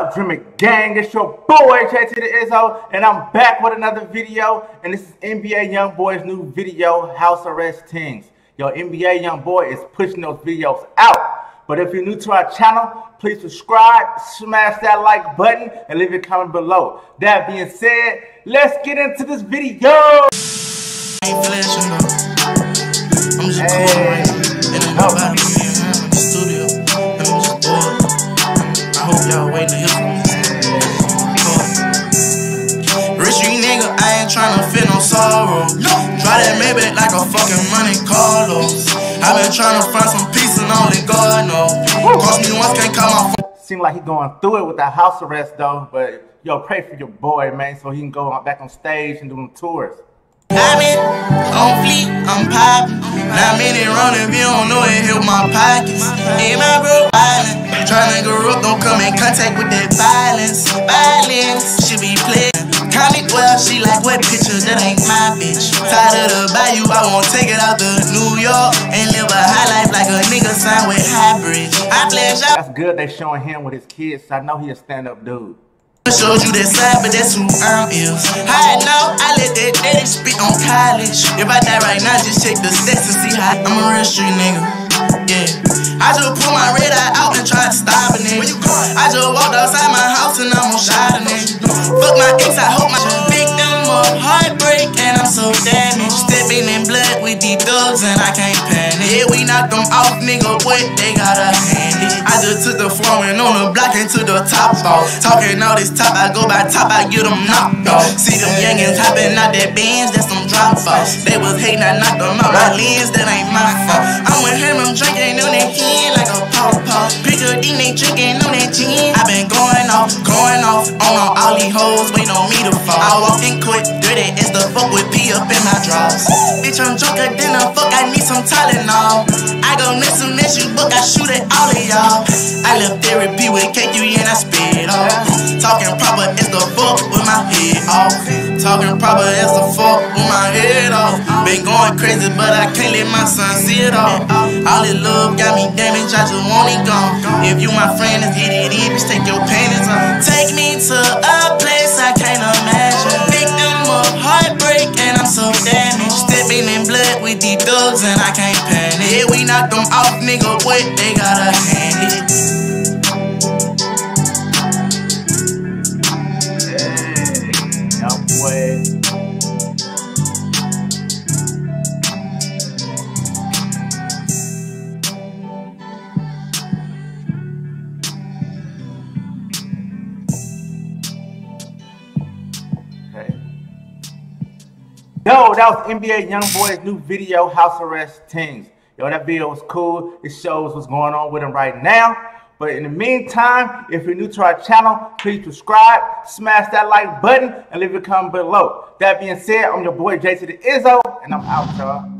up, Dream Gang? It's your boy JT the Izzo, and I'm back with another video. And this is NBA YoungBoy's new video, House Arrest Tingz. Yo, NBA YoungBoy is pushing those videos out. But if you're new to our channel, please subscribe, smash that like button, and leave a comment below. That being said, let's get into this video. I'm like a fucking Monte Carlo. i been tryna find some peace and only God knows. Cost me once, can't call my phone. Seem like he going through it with that house arrest though. But yo, pray for your boy, man, so he can go back on stage and do them tours. I'm in, on fleek, I'm poppin'. Now minute running, if you don't know it, help my pockets. In my bro island, tryna grow up, don't come in contact with that violence. Violence should be played. Comic well, she like what picture, that ain't my bitch. Tired of the bayou, I won't take it out to New York and live a high life like a nigga signed with hybrid. I pledge out. That's good they showing him with his kids. So I know he a stand-up dude. I showed you that side, but that's who I'm is. I know I let that daddy spit on college. If I die right now, just check the stats and see how I'm a real street nigga. Yeah. I just pull my red eye out and try to stop a nigga. I just walked outside my house and I'm on shot a nigga. Fuck my ex, I so damaged. Stepping in blood with these thugs and I can't panic. Yeah, we knocked them off, nigga. What they got a handy? I just took the floor and on the block into the top off. Talking all this top, I go by top, I get them knocked off. See them youngins hopping out that Benz, that's some drop offs. They was hating, I knocked them out my lens, that ain't my fault. I'm with him, I'm drinking on that hand like a fuck with P up in my drawers. Bitch, I'm drunker than a fuck, I need some Tylenol. I go next to next you book, I shoot at all of y'all. I left therapy with KQ and I spit off. Talking proper as the fuck with my head off. Talking proper as the fuck with my head off. Been going crazy, but I can't let my son see it all. All this love got me damaged, I just want it gone. If you my friend, let's get it in, bitch, take your panties off. Take me to a place I can't knocked them off, nigga, what they got a handy. Hey, young boy. Hey. Yo, that was NBA Young Boy's new video, House Arrest Tingz. Yo, that video was cool. It shows what's going on with him right now. But in the meantime, if you're new to our channel, please subscribe, smash that like button, and leave a comment below. That being said, I'm your boy JT the Izzo, and I'm out, y'all.